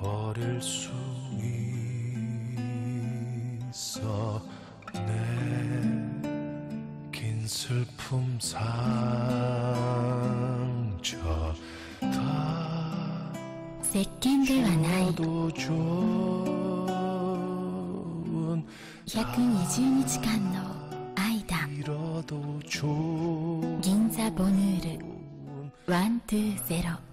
버릴 수 있어. 내 긴 슬픔 상처 다石鹸ではない도 좋은 120日間の間 잃어도 좋은 銀座ボヌール120